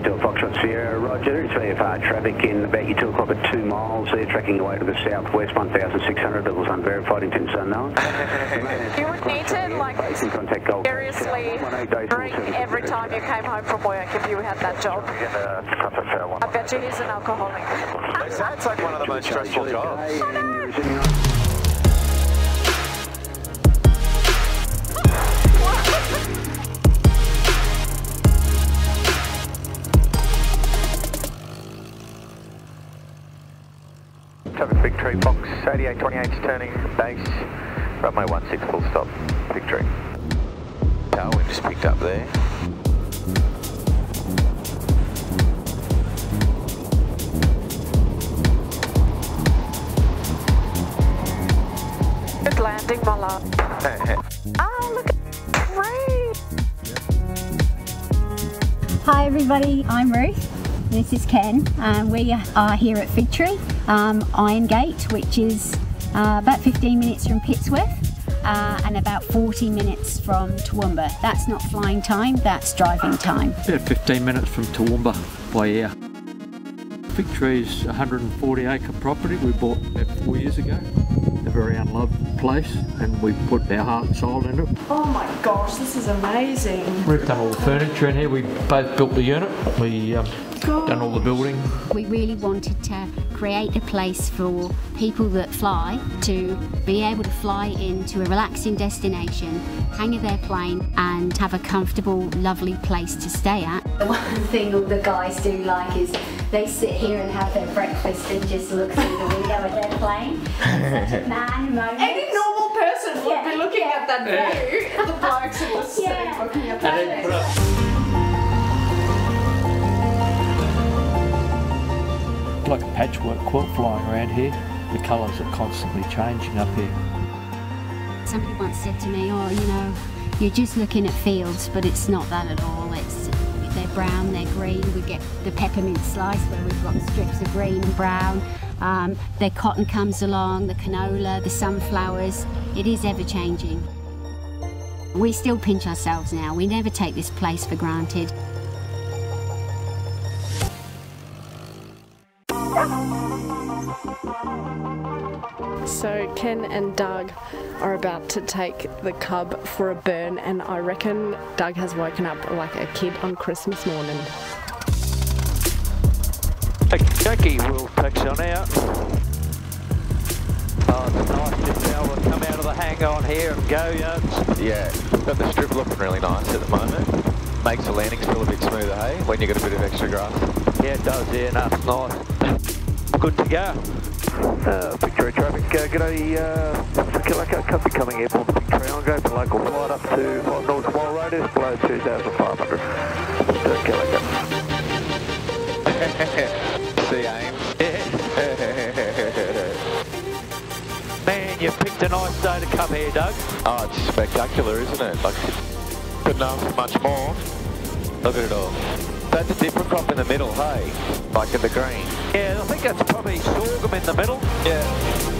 Eight to a Foxtrot Sierra, Roger. It's VFR traffic in about your 2 o'clock at 2 miles there, tracking away to the southwest, 1,600. Levels unverified, intents unknown. You would need to, like, Base in contact Gold Coast. seriously drink every time you came home from work if you had that job. I bet you he's an alcoholic. It sounds like one of the most stressful jobs. Traffic Fig Tree, Fox 8828 turning base, runway 16 full stop, Fig Tree. Tailwind just picked up there. Good landing, my love. Oh, look at great. Hi everybody, I'm Ruth. This is Ken. and we are here at Fig Tree, um, Irongate, which is uh, about 15 minutes from Pittsworth uh, and about 40 minutes from Toowoomba. That's not flying time, that's driving time. About 15 minutes from Toowoomba by air. Fig Tree's 140 acre property we bought about four years ago. A very unloved place and we put our heart and soul in it. Oh my gosh, this is amazing. We've done all the furniture in here, we both built the unit, we um, done all the building. We really wanted to create a place for people that fly to be able to fly into a relaxing destination, hang their plane and have a comfortable, lovely place to stay at. The one thing all the guys do like is they sit here and have their breakfast and just look through the window at their plane. Such a man moment. Any normal person would Yeah, be looking yeah. at that view. The blokes in the seat Yeah. looking at that. Like a patchwork quilt flying around here. The colours are constantly changing up here. Somebody once said to me, oh, you know, you're just looking at fields, but it's not that at all. It's they're brown, they're green. We get the peppermint slice where we've got strips of green and brown. Um, the cotton comes along, the canola, the sunflowers. It is ever changing. We still pinch ourselves now. We never take this place for granted. So Ken and Doug are about to take the cub for a burn, and I reckon Doug has woken up like a kid on Christmas morning. Okay, we'll taxi on out. Oh, it's nice just to be able to come out of the hang on here and go, yeah. Yeah, got the strip looking really nice at the moment. Makes the landings feel a bit smoother, hey, when you got a bit of extra grass. Yeah, it does, yeah, no, it's nice. Good to go. Uh, Fig Tree traffic, uh, g'day, uh, Officer Killicker, company coming airport to Victoria, on go for local flight up to uh, North Mile Road, is below 2,500. Mr. Killicker. See aim. Man, you picked a nice day to come here, Doug. Oh, it's spectacular, isn't it? Like, couldn't ask for much more. Look at it all. That's a different crop in the middle, hey? Like in the green. Yeah, I think that's probably sorghum in the middle. Yeah.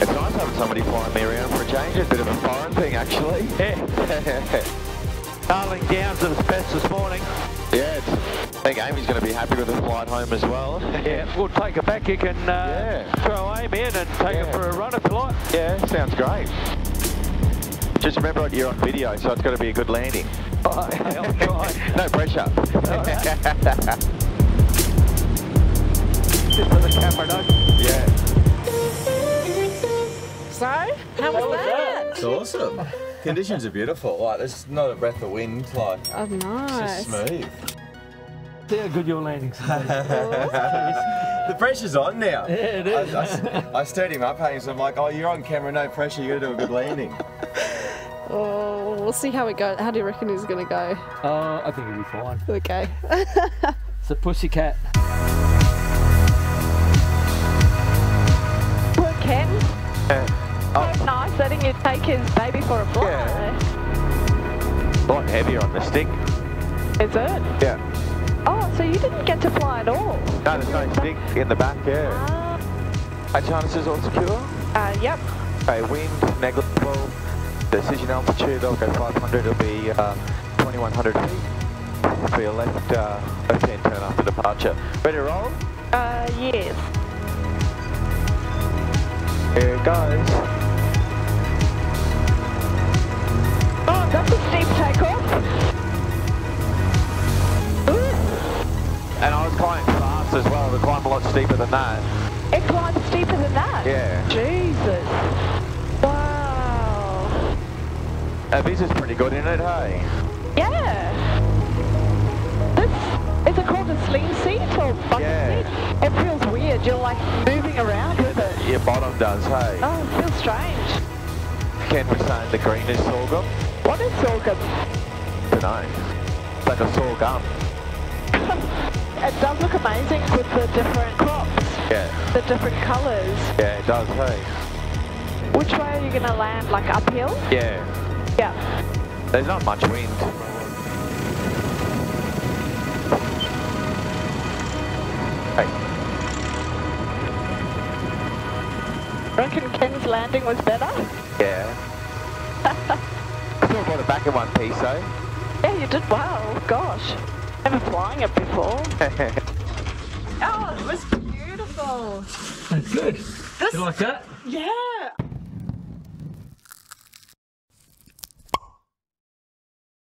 It's nice having somebody flying me around for a change. It's a bit of a foreign thing, actually. Yeah. Darling Downs at its best this morning. Yeah, it's, I think Amy's going to be happy with the flight home as well. yeah, we'll take her back. You can uh, throw Amy in and take her for a run if you like. Yeah, sounds great. Just remember you're on video, so it's got to be a good landing. I'll try. no pressure. Just for the camera, Doug. Yeah. So, how was that? It's awesome. Conditions are beautiful. Like there's not a breath of wind. Like Oh, it's nice. just smooth. See how good your landings are. The pressure's on now. Yeah, it is. I, I, I stirred him up, hey, so I'm like, oh, you're on camera, no pressure. you're going to do a good landing. We'll see how it goes. How do you reckon he's going to go? Oh, I think he'll be fine. Okay. It's a pussycat. Well, Ken, Oh, so nice letting you take his baby for a fly. a lot heavier on the stick. Is it? Yeah. Oh, so you didn't get to fly at all? No, there's no stick in the back, yeah. Uh, Our harnesses all secure. uh, yep. Okay, wind negligible. Decision altitude, I'll go 500, it'll be uh, 2100 feet. for your left, uh, left hand turn after departure. Ready to roll? Uh, yes. Here it goes. Oh, that's a steep takeoff. And I was climbing fast as well. The climb a lot steeper than that. It climbs steeper than that. Yeah. Jesus. Uh, this is pretty good, isn't it? Hey. Yeah. This is it called a sling seat or bucket Yeah. seat? It feels weird. You're like moving around with it. Your bottom does. Hey. Oh, it feels strange. Can we saying the green is sorghum. What is sorghum? Don't know. It's like a sorghum. It does look amazing with the different crops, Yeah. the different colours. Yeah, it does. Hey. Which way are you going to land? Like uphill? Yeah. Yeah. There's not much wind. Hey. Reckon Ken's landing was better? Yeah. Still got it back in one piece though. Yeah, you did well. Gosh. Never flying it before. Oh, it was beautiful. That's good. You like that? Yeah.